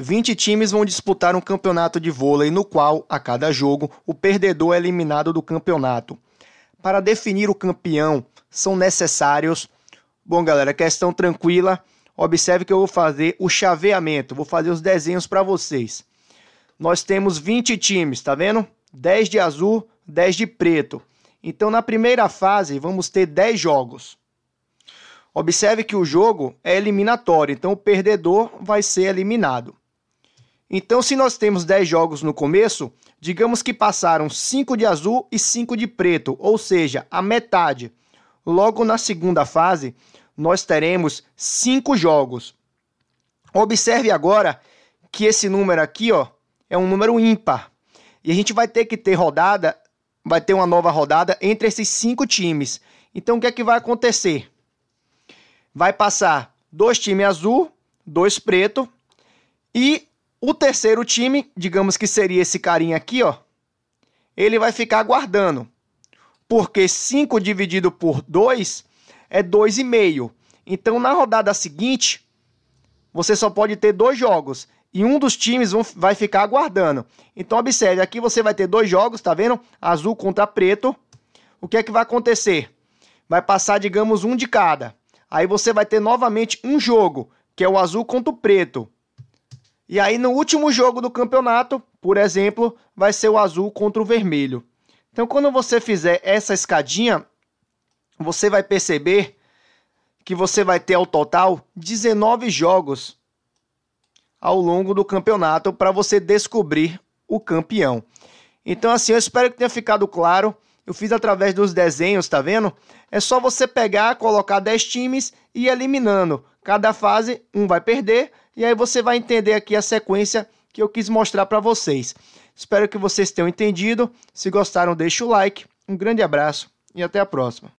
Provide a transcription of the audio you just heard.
20 times vão disputar um campeonato de vôlei no qual, a cada jogo, o perdedor é eliminado do campeonato. Para definir o campeão, são necessários. Bom, galera, questão tranquila. Observe que eu vou fazer o chaveamento, vou fazer os desenhos para vocês. Nós temos 20 times, tá vendo? 10 de azul, 10 de preto. Então, na primeira fase, vamos ter 10 jogos. Observe que o jogo é eliminatório, então o perdedor vai ser eliminado. Então, se nós temos 10 jogos no começo, digamos que passaram 5 de azul e 5 de preto, ou seja, a metade. Logo na segunda fase, nós teremos 5 jogos. Observe agora que esse número aqui, ó, é um número ímpar. E a gente vai ter que ter rodada, vai ter uma nova rodada entre esses cinco times. Então o que é que vai acontecer? Vai passar dois times azul, dois preto e o terceiro time, digamos que seria esse carinha aqui, ó, ele vai ficar aguardando. Porque 5 dividido por 2 é 2,5. Então, na rodada seguinte, você só pode ter dois jogos. E um dos times vai ficar aguardando. Então, observe, aqui você vai ter dois jogos, tá vendo? Azul contra preto. O que é que vai acontecer? Vai passar, digamos, um de cada. Aí você vai ter novamente um jogo, que é o azul contra o preto. E aí no último jogo do campeonato, por exemplo, vai ser o azul contra o vermelho. Então quando você fizer essa escadinha, você vai perceber que você vai ter ao total 19 jogos ao longo do campeonato para você descobrir o campeão. Então assim, eu espero que tenha ficado claro. Eu fiz através dos desenhos, tá vendo? É só você pegar, colocar 10 times e ir eliminando. Cada fase, um vai perder e aí você vai entender aqui a sequência que eu quis mostrar para vocês. Espero que vocês tenham entendido. Se gostaram, deixe o like. Um grande abraço e até a próxima.